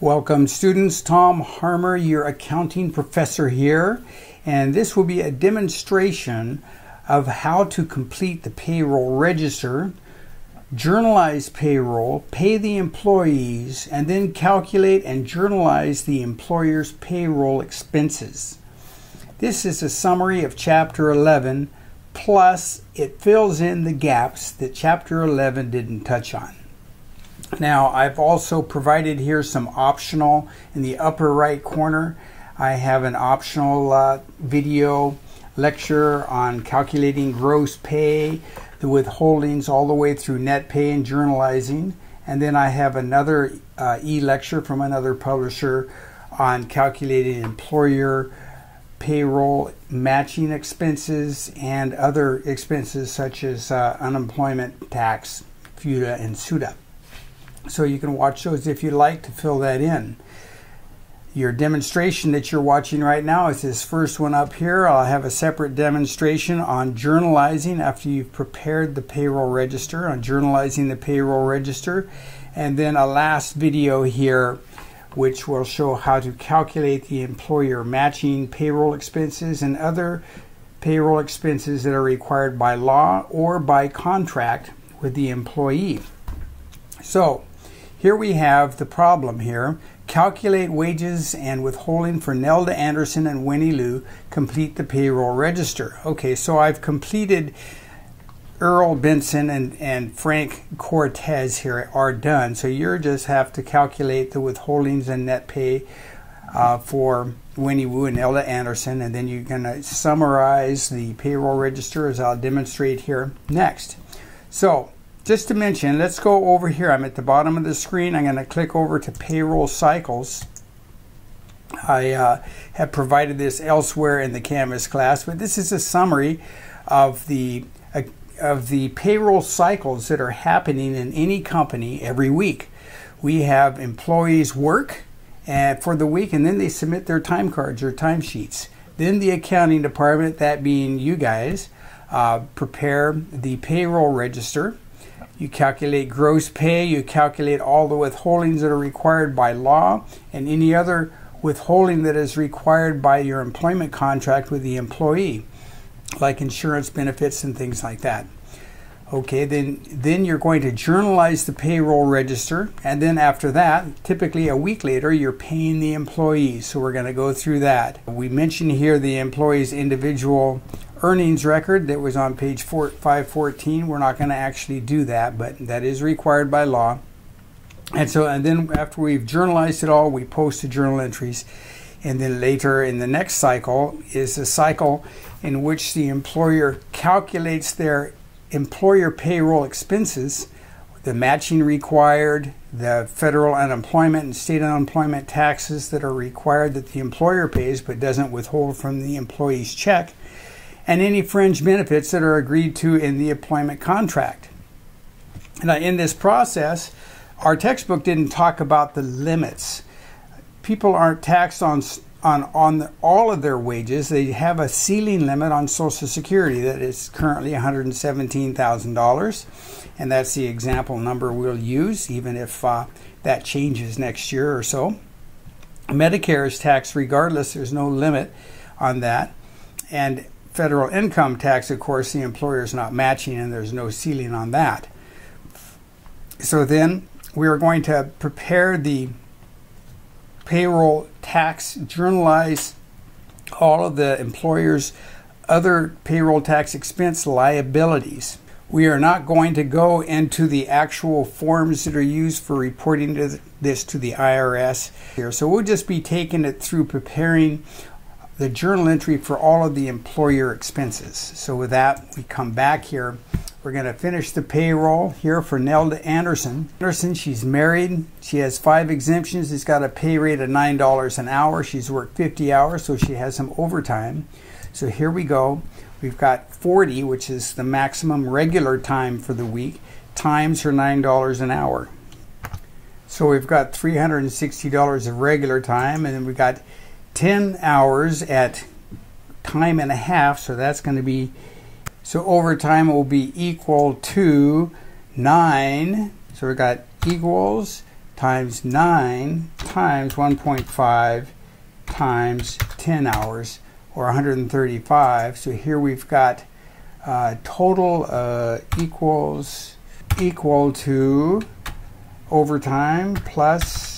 Welcome students, Tom Harmer, your accounting professor here, and this will be a demonstration of how to complete the payroll register, journalize payroll, pay the employees, and then calculate and journalize the employer's payroll expenses. This is a summary of Chapter 11, plus it fills in the gaps that Chapter 11 didn't touch on. Now I've also provided here some optional in the upper right corner. I have an optional uh, video lecture on calculating gross pay, the withholdings all the way through net pay and journalizing. And then I have another uh, e-lecture from another publisher on calculating employer payroll matching expenses and other expenses such as uh, unemployment tax, FUTA, and SUTA. So you can watch those if you like to fill that in. Your demonstration that you're watching right now is this first one up here. I'll have a separate demonstration on journalizing after you've prepared the payroll register, on journalizing the payroll register, and then a last video here which will show how to calculate the employer matching payroll expenses and other payroll expenses that are required by law or by contract with the employee. So, here we have the problem here. Calculate wages and withholding for Nelda Anderson and Winnie Lou. Complete the payroll register. Okay, so I've completed Earl Benson and, and Frank Cortez here are done. So you just have to calculate the withholdings and net pay uh, for Winnie Wu and Nelda Anderson, and then you're going to summarize the payroll register as I'll demonstrate here next. So just to mention, let's go over here. I'm at the bottom of the screen. I'm going to click over to payroll cycles. I uh, have provided this elsewhere in the Canvas class, but this is a summary of the uh, of the payroll cycles that are happening in any company every week. We have employees work and uh, for the week, and then they submit their time cards or timesheets. Then the accounting department, that being you guys, uh, prepare the payroll register you calculate gross pay, you calculate all the withholdings that are required by law, and any other withholding that is required by your employment contract with the employee, like insurance benefits and things like that. Okay, then then you're going to journalize the payroll register, and then after that, typically a week later, you're paying the employees. So we're going to go through that. We mentioned here the employee's individual earnings record that was on page four, 514. We're not going to actually do that, but that is required by law. And so, and then after we've journalized it all, we post the journal entries. And then later in the next cycle is a cycle in which the employer calculates their employer payroll expenses, the matching required, the federal unemployment and state unemployment taxes that are required that the employer pays but doesn't withhold from the employee's check and any fringe benefits that are agreed to in the employment contract. Now, in this process, our textbook didn't talk about the limits. People aren't taxed on on on the, all of their wages. They have a ceiling limit on Social Security that is currently one hundred seventeen thousand dollars, and that's the example number we'll use, even if uh, that changes next year or so. Medicare is taxed regardless. There's no limit on that, and federal income tax, of course, the employer is not matching and there's no ceiling on that. So then we are going to prepare the payroll tax, journalize all of the employer's other payroll tax expense liabilities. We are not going to go into the actual forms that are used for reporting this to the IRS here. So we'll just be taking it through preparing the journal entry for all of the employer expenses. So with that, we come back here. We're going to finish the payroll here for Nelda Anderson. Anderson, she's married. She has five exemptions. She's got a pay rate of $9 an hour. She's worked 50 hours, so she has some overtime. So here we go. We've got 40, which is the maximum regular time for the week, times her $9 an hour. So we've got $360 of regular time, and then we've got 10 hours at time and a half, so that's going to be, so overtime will be equal to 9. So we got equals times 9 times 1.5 times 10 hours or 135. So here we've got uh, total uh, equals equal to overtime plus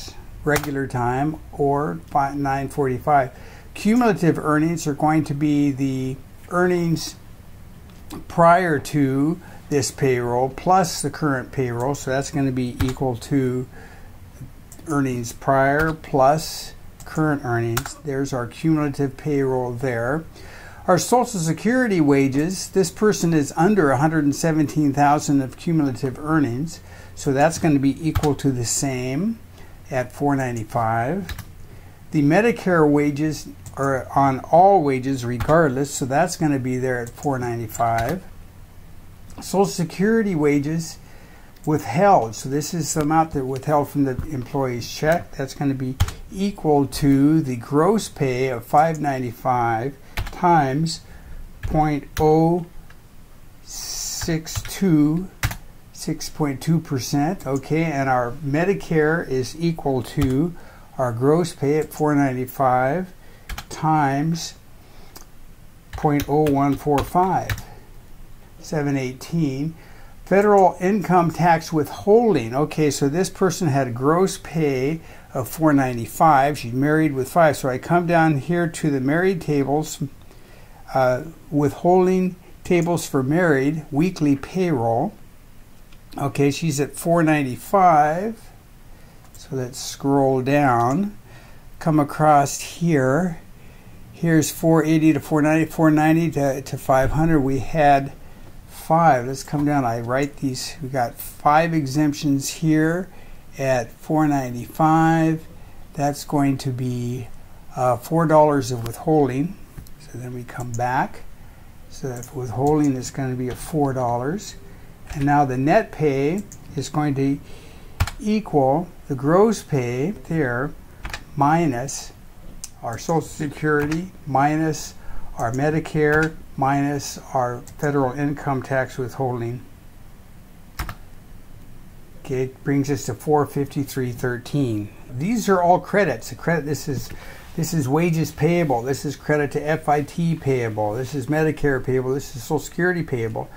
regular time or 945. Cumulative earnings are going to be the earnings prior to this payroll plus the current payroll. So that's going to be equal to earnings prior plus current earnings. There's our cumulative payroll there. Our Social Security wages, this person is under 117,000 of cumulative earnings, so that's going to be equal to the same at 495. The Medicare wages are on all wages regardless, so that's going to be there at 495. Social Security wages withheld. So this is the amount that withheld from the employee's check. That's going to be equal to the gross pay of 595 times 0.062 6.2%. Okay, and our Medicare is equal to our gross pay at 495 times 0.0145 718 Federal income tax withholding. Okay, so this person had a gross pay of 495. She's married with five. So I come down here to the married tables, uh, withholding tables for married, weekly payroll. Okay, she's at 495. So let's scroll down. Come across here. Here's 480 to 490, 490 to, to 500. We had five. Let's come down. I write these. We got five exemptions here at 495. That's going to be uh, four dollars of withholding. So then we come back. So that withholding is going to be a four dollars. And now the net pay is going to equal the gross pay there minus our Social Security minus our Medicare minus our federal income tax withholding. Okay, it brings us to 453.13. These are all credits. The credit this is this is wages payable. This is credit to FIT payable. This is Medicare payable. This is Social Security payable.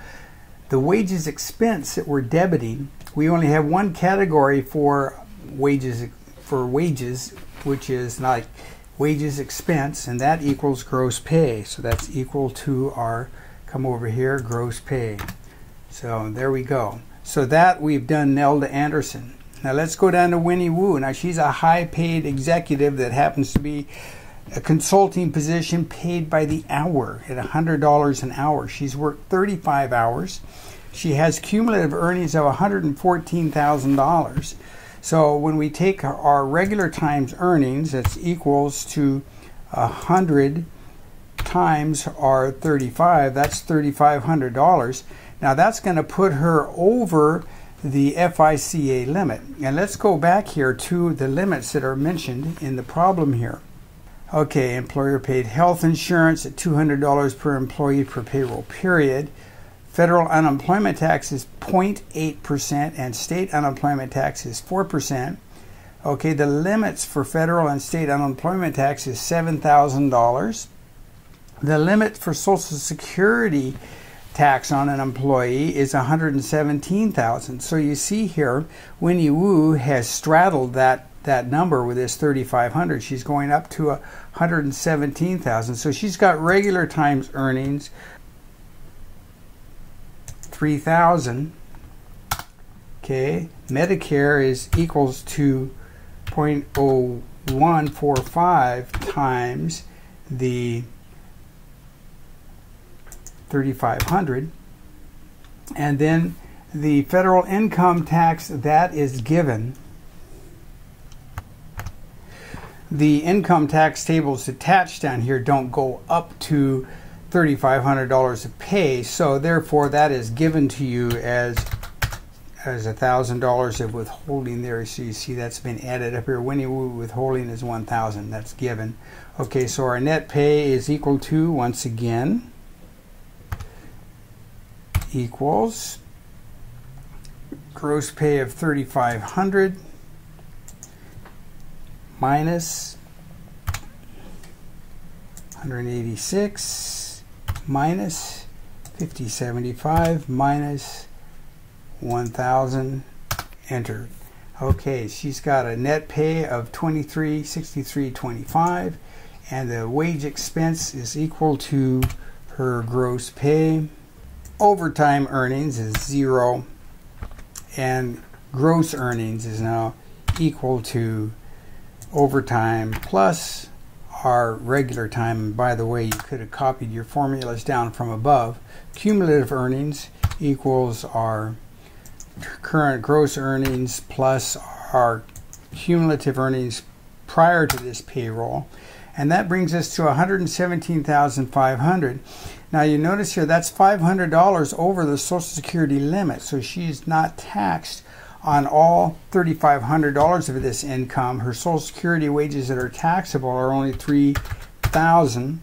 The wages expense that we're debiting, we only have one category for wages for wages, which is like wages expense, and that equals gross pay. So that's equal to our, come over here, gross pay. So there we go. So that we've done Nelda Anderson. Now let's go down to Winnie Wu. Now she's a high paid executive that happens to be a consulting position paid by the hour at $100 an hour. She's worked 35 hours. She has cumulative earnings of $114,000. So when we take our regular times earnings, that's equals to 100 times our 35, that's $3,500. Now that's going to put her over the FICA limit. And let's go back here to the limits that are mentioned in the problem here. Okay, employer paid health insurance at $200 per employee per payroll period. Federal unemployment tax is 0.8% and state unemployment tax is 4%. Okay, the limits for federal and state unemployment tax is $7,000. The limit for Social Security tax on an employee is 117,000. So you see here, Winnie Wu has straddled that that number with this 3,500. She's going up to 117,000. So she's got regular times earnings 3000 okay medicare is equals to 0.0145 times the 3500 and then the federal income tax that is given the income tax tables attached down here don't go up to $3,500 of pay. So therefore, that is given to you as as a thousand dollars of withholding there. So you see that's been added up here. When you withholding is one thousand. That's given. Okay, so our net pay is equal to once again equals gross pay of 3,500 minus 186 minus 5075 minus 1000 enter. Okay she's got a net pay of 2363.25 and the wage expense is equal to her gross pay. Overtime earnings is zero and gross earnings is now equal to overtime plus our regular time. And by the way, you could have copied your formulas down from above. Cumulative earnings equals our current gross earnings plus our cumulative earnings prior to this payroll. And that brings us to 117,500. Now you notice here that's $500 over the Social Security limit. So she's not taxed on all $3,500 of this income. Her Social Security wages that are taxable are only 3,000,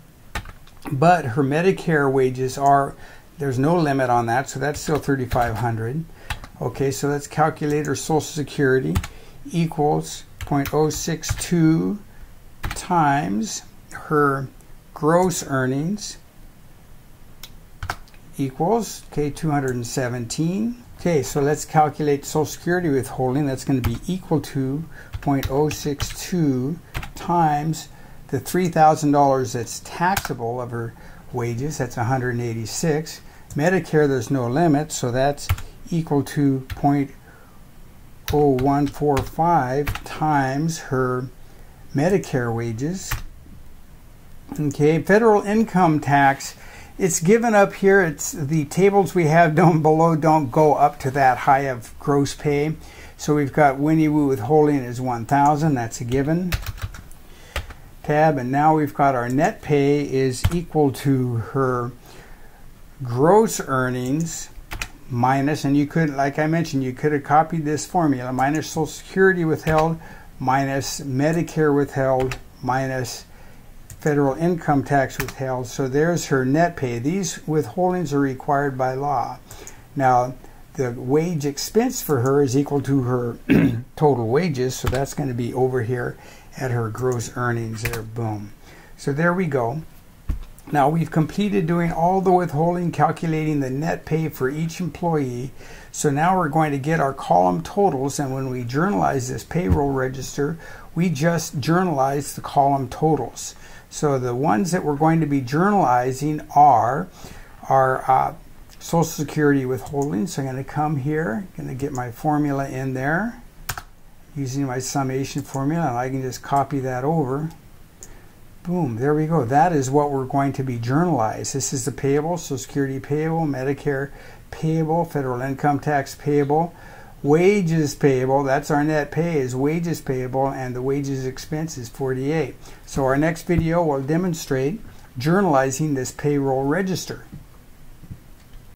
but her Medicare wages are, there's no limit on that, so that's still 3,500. Okay, so let's calculate her Social Security equals 0.062 times her gross earnings equals, okay, 217 Okay, so let's calculate Social Security withholding. That's going to be equal to 0.062 times the $3,000 that's taxable of her wages. That's 186. Medicare, there's no limit, so that's equal to 0.0145 times her Medicare wages. Okay, federal income tax it's given up here. It's the tables we have down below don't go up to that high of gross pay. So we've got Winnie Wu withholding is 1,000. That's a given. Tab, and now we've got our net pay is equal to her gross earnings minus, and you could, like I mentioned, you could have copied this formula minus Social Security withheld minus Medicare withheld minus federal income tax withheld. So there's her net pay. These withholdings are required by law. Now, the wage expense for her is equal to her total wages, so that's going to be over here at her gross earnings there. Boom. So there we go. Now we've completed doing all the withholding, calculating the net pay for each employee. So now we're going to get our column totals, and when we journalize this payroll register, we just journalize the column totals. So the ones that we're going to be journalizing are our uh, Social Security withholding. So I'm going to come here, going to get my formula in there using my summation formula, and I can just copy that over. Boom, there we go. That is what we're going to be journalized. This is the payable, Social Security payable, Medicare payable, federal income tax payable, wages payable, that's our net pay, is wages payable, and the wages expense is 48. So our next video will demonstrate journalizing this payroll register.